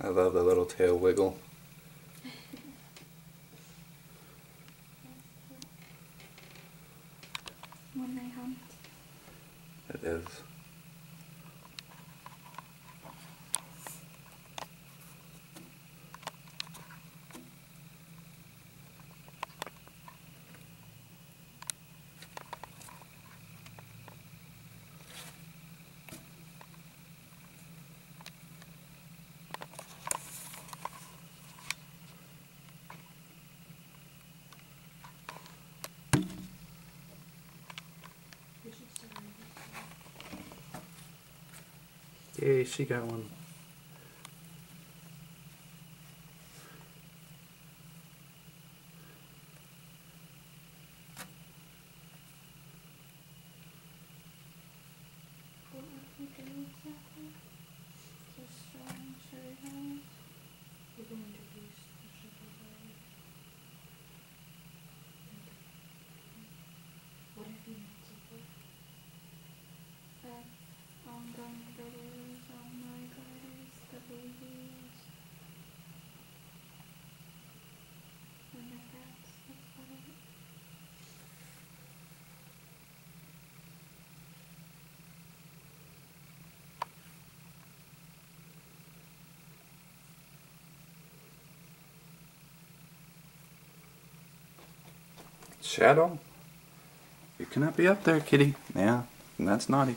I love the little tail wiggle. hunt. It is. Yay, she got one. Shadow? You cannot be up there, kitty. Yeah, that's naughty.